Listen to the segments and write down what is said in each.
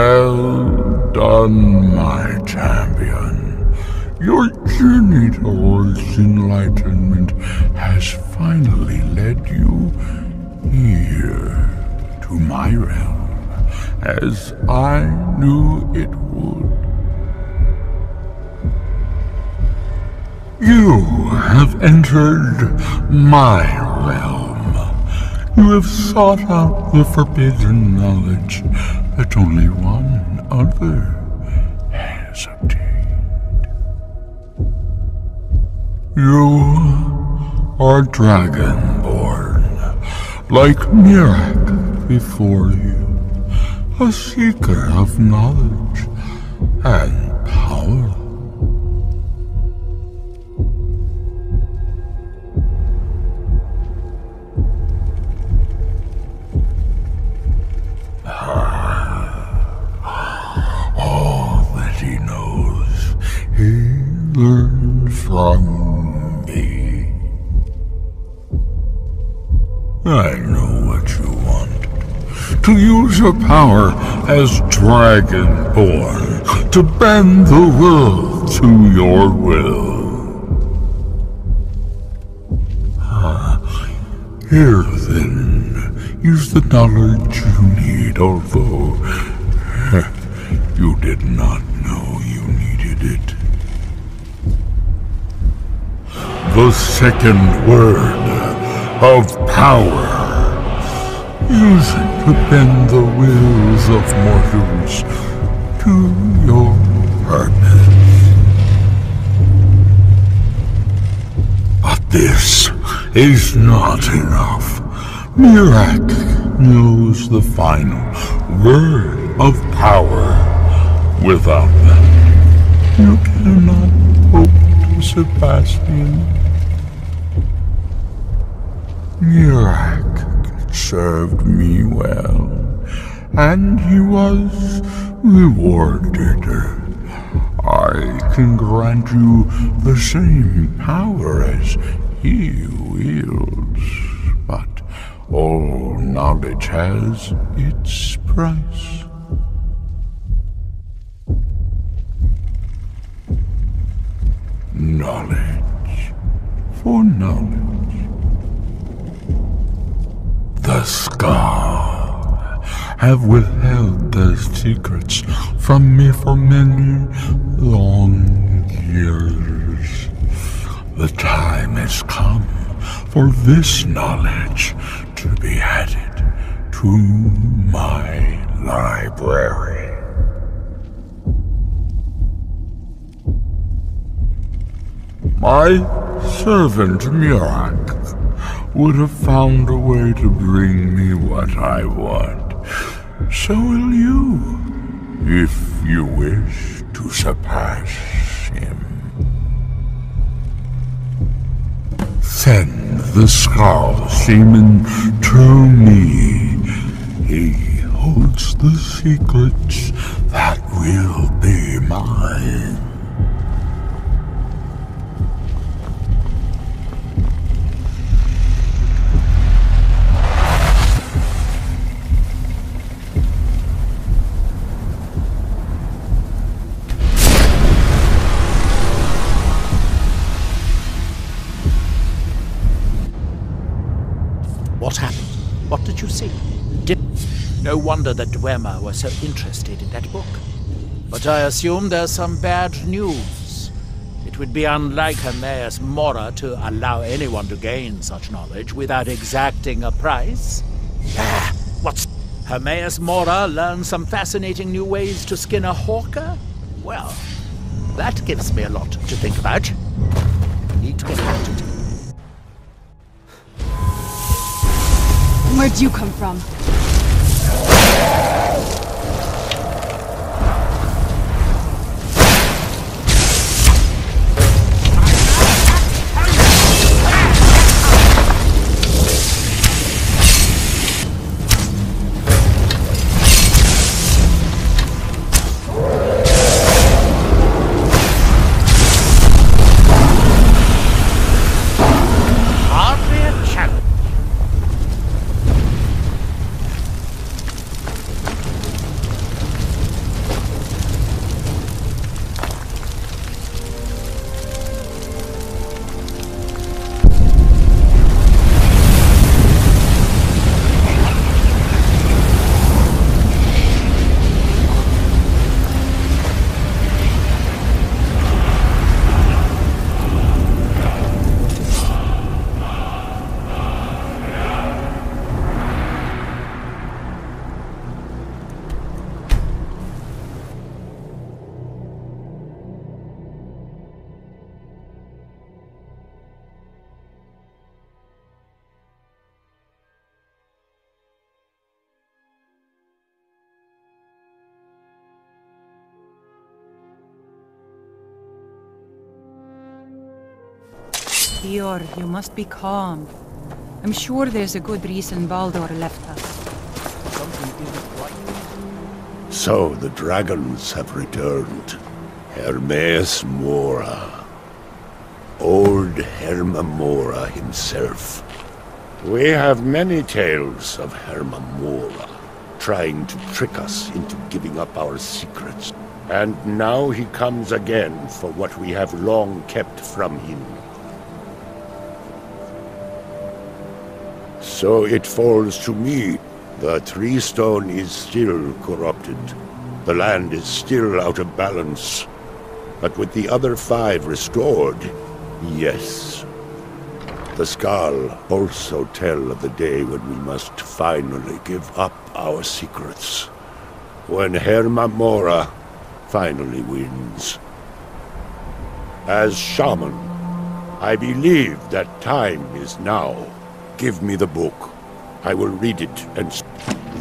Well done, my champion. Your journey towards enlightenment has finally led you here to my realm, as I knew it would. You have entered my realm. You have sought out the forbidden knowledge that only one other has obtained. You are dragonborn, like Miraak before you, a seeker of knowledge and learned from me. I know what you want. To use your power as Dragonborn to bend the world to your will. Ah, here then, use the knowledge you need, although you did not The second word of power. Use it to bend the wills of mortals to your purpose. But this is not enough. Miraak knows the final word of power. Without that, you cannot hope to surpass him. Miraak served me well, and he was rewarded. I can grant you the same power as he wields, but all knowledge has its price. Knowledge for knowledge. The Skaal have withheld their secrets from me for many long years. The time has come for this knowledge to be added to my library. My servant Miraak would have found a way to bring me what I want. So will you, if you wish to surpass him. Send the Skaal shaman to me. He holds the secrets that will be mine. What happened? What did you see? Did no wonder that Dwemer was so interested in that book. But I assume there's some bad news. It would be unlike Hermaeus Mora to allow anyone to gain such knowledge without exacting a price. Ah, what's Hermaeus Mora learned some fascinating new ways to skin a horker? Well, that gives me a lot to think about. Need to get out of Where'd you come from? Frea, you must be calm. I'm sure there's a good reason Baldor left us. Something isn't right. So the dragons have returned. Hermaeus Mora. Old Herma Mora himself. We have many tales of Herma Mora trying to trick us into giving up our secrets. And now he comes again for what we have long kept from him. So it falls to me. The Tree Stone is still corrupted. The land is still out of balance. But with the other five restored, yes. The Skaal also tell of the day when we must finally give up our secrets. When Herma Mora finally wins. As shaman, I believe that time is now. Give me the book. I will read it and...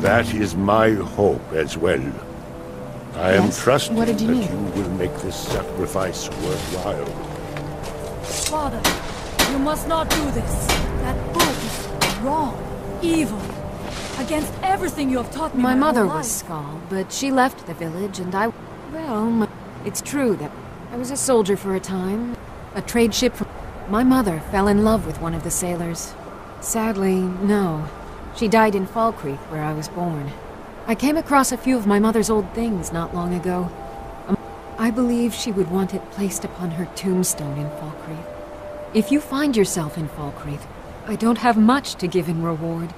That is my hope as well. I am trusting What did you that need? you will make this sacrifice worthwhile. Father, you must not do this. That book is wrong, evil, against everything you have taught me My my mother whole was life. Skaal, but she left the village and I... Well, it's true that I was a soldier for a time. A trade ship from... My mother fell in love with one of the sailors. Sadly, no. She died in Falkreath, where I was born. I came across a few of my mother's old things not long ago. Um, I believe she would want it placed upon her tombstone in Falkreath. If you find yourself in Falkreath, I don't have much to give in reward.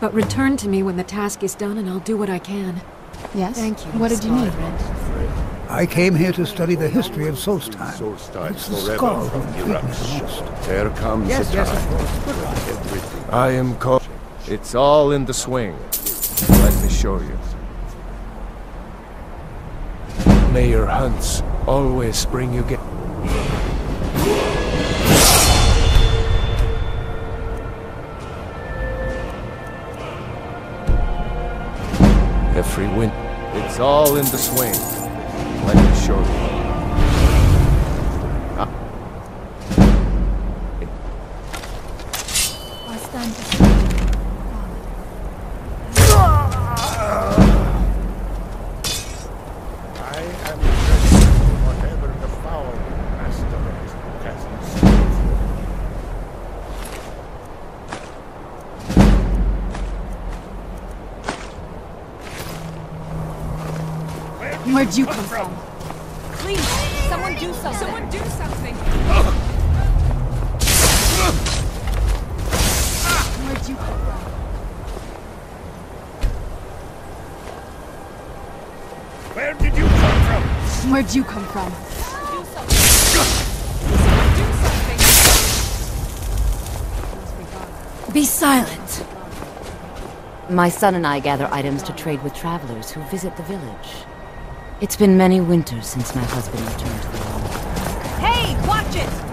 But return to me when the task is done and I'll do what I can. Yes? Thank you. What did you need? Friend. I came here to study the history of Solstheim. Solstice It's the forever skull from that treat me Iraq's. most. There comes Yes, a yes, time. of course. Everything I am called. It's all in the swing. Let me show you. May your hunts always bring you get. Every win. It's all in the swing. Let Be silent. My son and I gather items to trade with travelers who visit the village. It's been many winters since my husband returned to the land. Hey, watch it!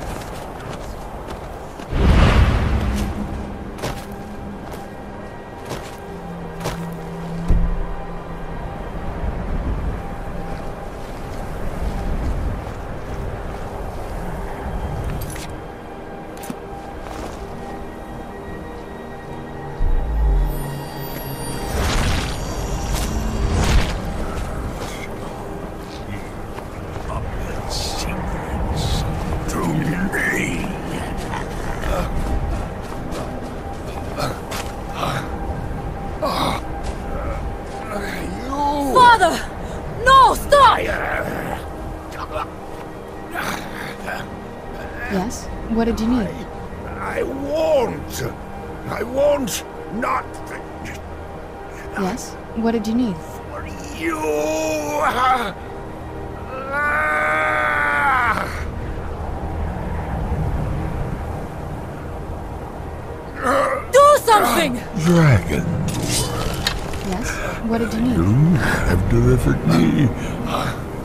Yes? What did you need? you have delivered me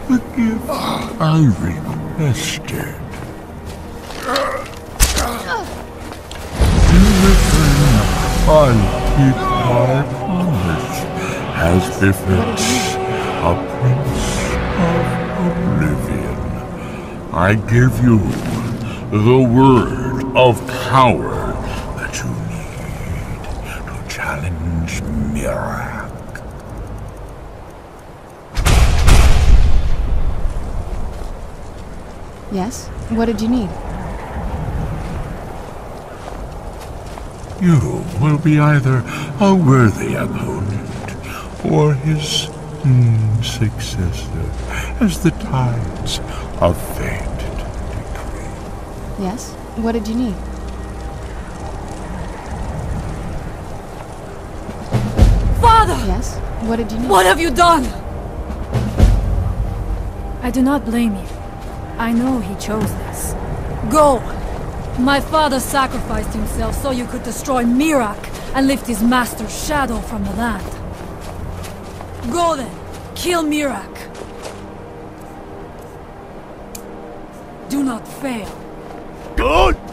the gift I requested. In return, I keep my promise as befits a prince of oblivion. I give you the word of power that you need to challenge Miraak. Yes? What did you need? You will be either a worthy opponent or his mm, successor, as the tides of fate decree. Yes? What did you need? Father! Yes? What did you need? What have you done? I do not blame you. I know he chose this. Go! My father sacrificed himself so you could destroy Miraak and lift his master's shadow from the land. Go then! Kill Miraak! Do not fail. Good!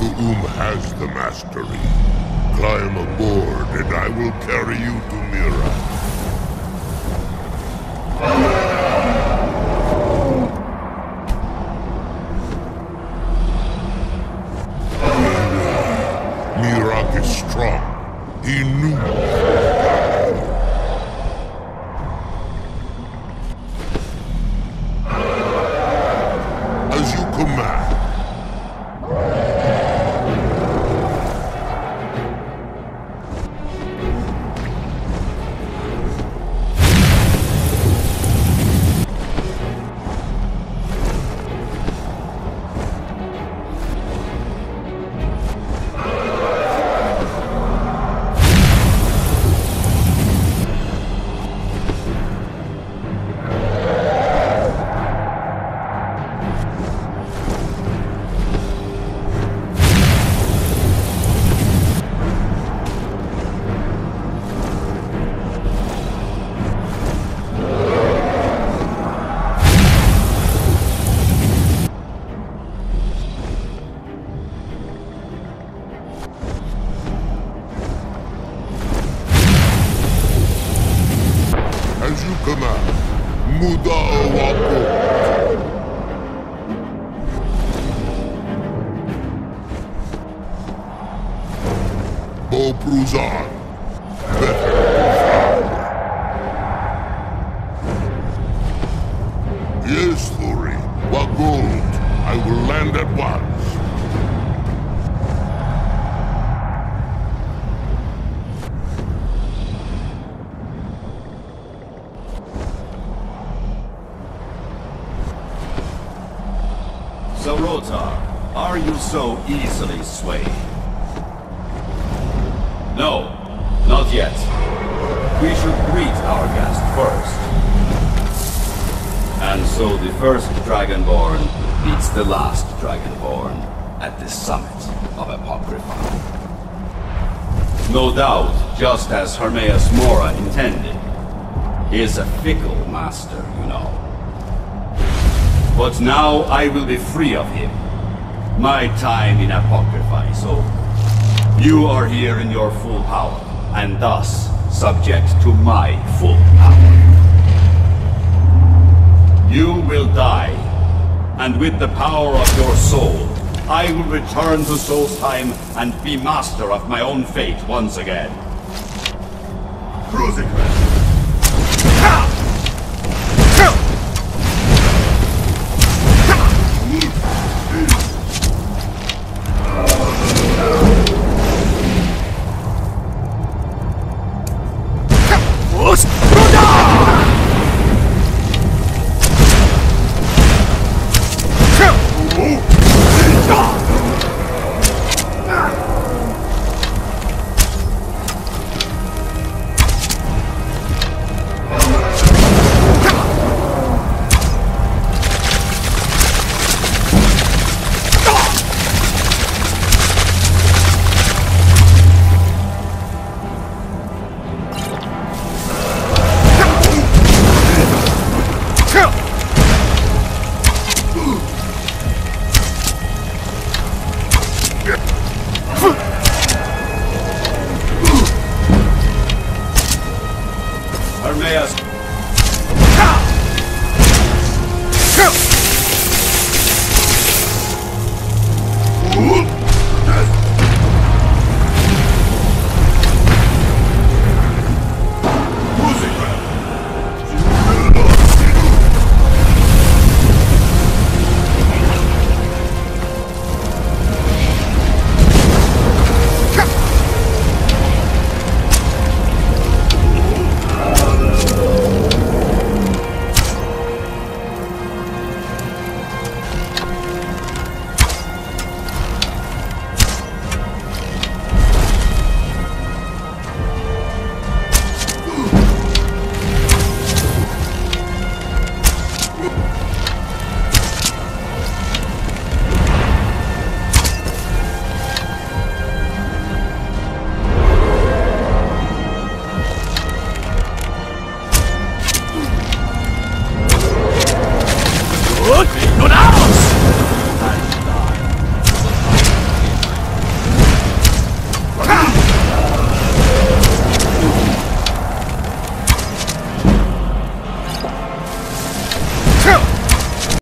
Thu'um has the mastery. Climb aboard and I will carry you to Miraak. commun. Muda Owapo. Bo Bruzan. Doubt, just as Hermaeus Mora intended. He is a fickle master, you know. But now I will be free of him. My time in Apocrypha is over. You are here in your full power, and thus subject to my full power. You will die, and with the power of your soul, I will return to Solstheim and be master of my own fate once again. Rosencrantz!